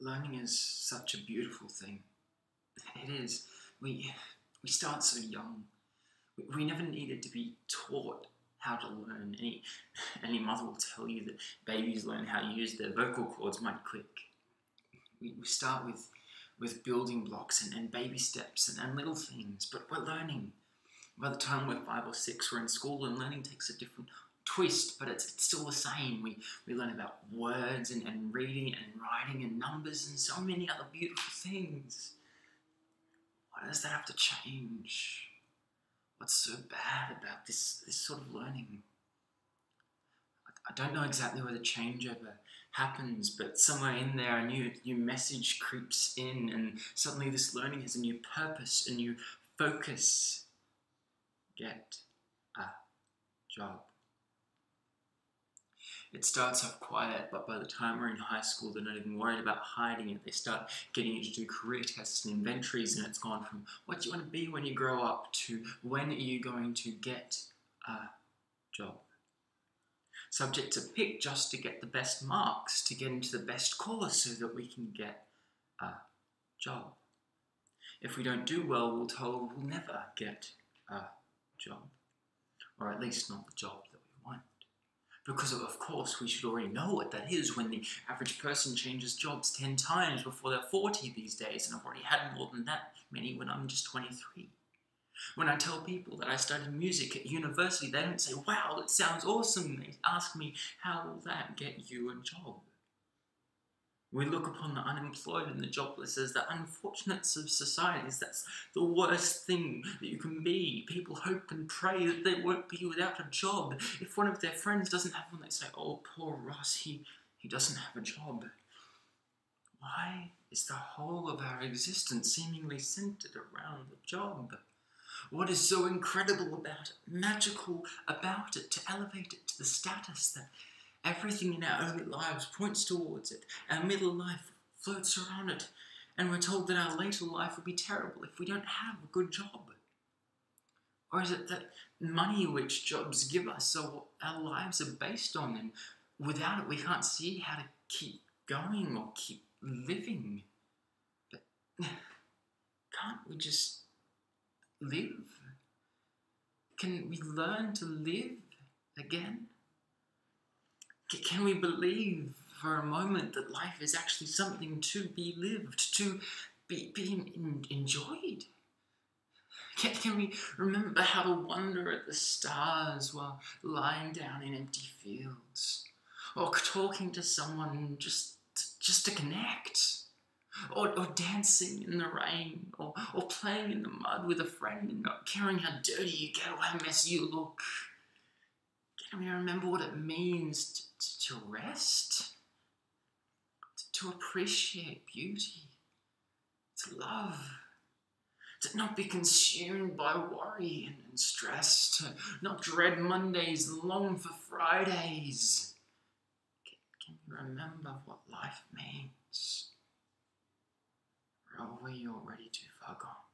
learning is such a beautiful thing. It is. We we start so young. We, we never needed to be taught how to learn. Any any mother will tell you that babies learn how to use their vocal cords mighty quick. We, we start with with building blocks and, and baby steps and, and little things, but we're learning. By the time we're five or six, we're in school and learning takes a different twist, but it's, it's still the same. We, we learn about words and, and reading and writing and numbers and so many other beautiful things. Why does that have to change? What's so bad about this, this sort of learning? I, don't know exactly where the changeover happens, but somewhere in there a new, new message creeps in, and suddenly this learning has a new purpose, a new focus. Get a job. It starts off quiet, but by the time we're in high school, they're not even worried about hiding it. They start getting you to do career tests and inventories, and it's gone from what do you want to be when you grow up to when are you going to get a job. Subjects are picked just to get the best marks, to get into the best course so that we can get a job. If we don't do well, we're told we'll never get a job, or at least not the job that because of course we should already know what that is when the average person changes jobs 10 times before they're 40 these days, and I've already had more than that many when I'm just 23. When I tell people that I studied music at university, they don't say, wow, that sounds awesome. They ask me, how will that get you a job? We look upon the unemployed and the jobless as the unfortunates of societies. That's the worst thing that you can be. People hope and pray that they won't be without a job. If one of their friends doesn't have one, they say, Oh, poor Ross, he, he doesn't have a job. Why is the whole of our existence seemingly centered around the job? What is so incredible about it, magical about it, to elevate it to the status that Everything in our early lives points towards it. Our middle life floats around it. And we're told that our later life will be terrible if we don't have a good job. Or is it that money which jobs give us what our lives are based on, and without it we can't see how to keep going or keep living? But can't we just live? Can we learn to live again? Can we believe for a moment that life is actually something to be lived, to be, be enjoyed? Can, can we remember how to wonder at the stars while lying down in empty fields? Or talking to someone just, just to connect? Or, or dancing in the rain? Or, or playing in the mud with a friend not caring how dirty you get or how messy you look? Can we remember what it means to, to rest? To appreciate beauty? To love? To not be consumed by worry and, and stress? To not dread Mondays long for Fridays? Can, can you remember what life means? Or are we already too far gone?